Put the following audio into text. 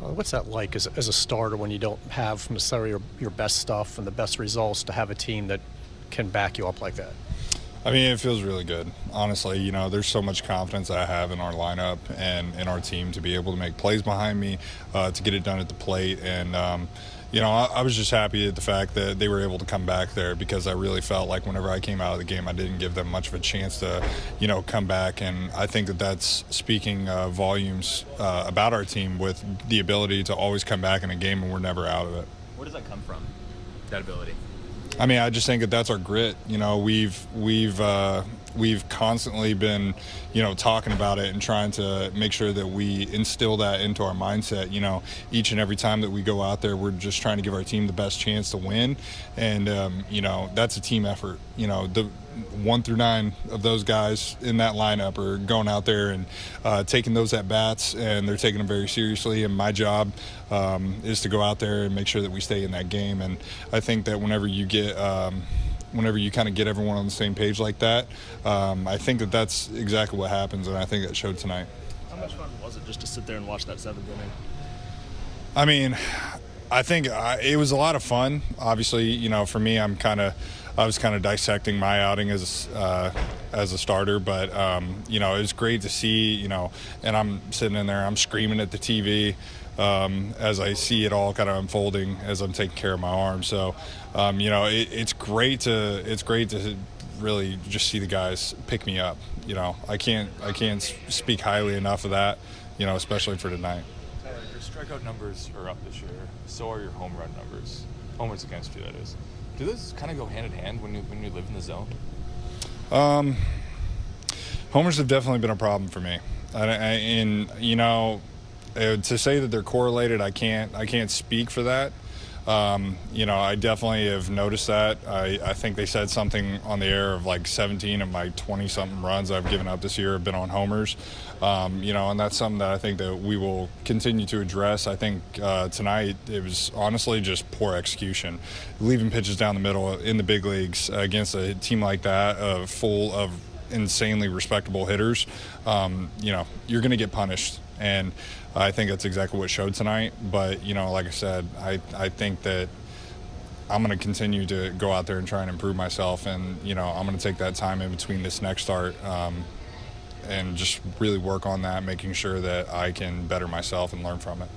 What's that like as, as a starter when you don't have necessarily your, your best stuff and the best results to have a team that can back you up like that? I mean, it feels really good. Honestly, you know, there's so much confidence I have in our lineup and in our team to be able to make plays behind me, uh, to get it done at the plate, and um, you know, I, I, was just happy at the fact that they were able to come back there because I really felt like whenever I came out of the game, I didn't give them much of a chance to, you know, come back. And I think that that's speaking uh, volumes uh, about our team with the ability to always come back in a game and we're never out of it. Where does that come from? That ability. I mean, I just think that that's our grit. You know, we've we've uh, we've constantly been, you know, talking about it and trying to make sure that we instill that into our mindset. You know, each and every time that we go out there, we're just trying to give our team the best chance to win, and um, you know, that's a team effort. You know, the one through nine of those guys in that lineup are going out there and uh, taking those at bats, and they're taking them very seriously. And my job um, is to go out there and make sure that we stay in that game. And I think that whenever you get um, whenever you kind of get everyone on the same page like that, um, I think that that's exactly what happens, and I think that showed tonight. How much fun was it just to sit there and watch that seventh inning? I mean, I think I, it was a lot of fun. Obviously, you know, for me, I'm kind of I was kind of dissecting my outing as uh, as a starter, but um, you know it was great to see. You know, and I'm sitting in there, I'm screaming at the TV um, as I see it all kind of unfolding as I'm taking care of my arm. So, um, you know, it, it's great to it's great to really just see the guys pick me up. You know, I can't I can't speak highly enough of that. You know, especially for tonight. Your strikeout numbers are up this year. So are your home run numbers. Homers against you, that is. Do those kind of go hand in hand when you when you live in the zone? Um, homers have definitely been a problem for me, and you know, uh, to say that they're correlated, I can't I can't speak for that. Um, you know, I definitely have noticed that. I, I think they said something on the air of like 17 of my 20 something runs I've given up this year have been on homers. Um, you know, and that's something that I think that we will continue to address. I think uh, tonight it was honestly just poor execution, leaving pitches down the middle in the big leagues against a team like that, uh, full of insanely respectable hitters. Um, you know, you're going to get punished, and I think that's exactly what showed tonight. But you know, like I said, I I think that. I'm going to continue to go out there and try and improve myself, and you know I'm going to take that time in between this next start um, and just really work on that, making sure that I can better myself and learn from it.